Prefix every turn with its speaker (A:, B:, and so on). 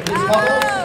A: Please.